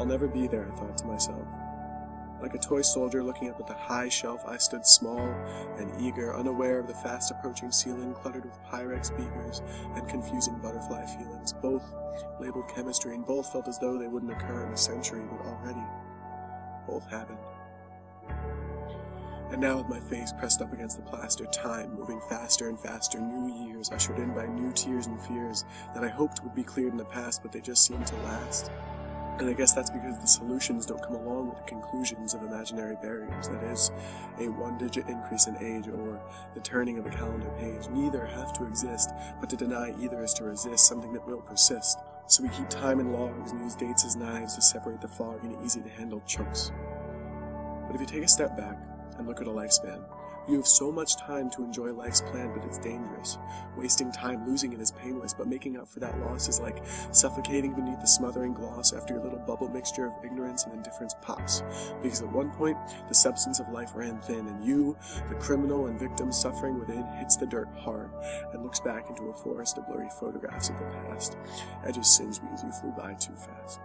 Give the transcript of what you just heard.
I'll never be there, I thought to myself. Like a toy soldier looking up at the high shelf, I stood small and eager, unaware of the fast approaching ceiling cluttered with Pyrex beakers and confusing butterfly feelings. Both labeled chemistry, and both felt as though they wouldn't occur in a century, but already both happened. And now with my face pressed up against the plaster, time moving faster and faster, new years ushered in by new tears and fears that I hoped would be cleared in the past, but they just seemed to last. And I guess that's because the solutions don't come along with the conclusions of imaginary barriers, that is, a one digit increase in age or the turning of a calendar page. Neither have to exist, but to deny either is to resist something that will persist. So we keep time in logs and use dates as knives to separate the fog into easy to handle chunks. But if you take a step back, and look at a lifespan. You have so much time to enjoy life's plan, but it's dangerous. Wasting time losing it is painless, but making up for that loss is like suffocating beneath the smothering gloss after your little bubble mixture of ignorance and indifference pops. Because at one point, the substance of life ran thin, and you, the criminal and victim suffering within, hits the dirt hard and looks back into a forest of blurry photographs of the past. Edges singed because you flew by too fast.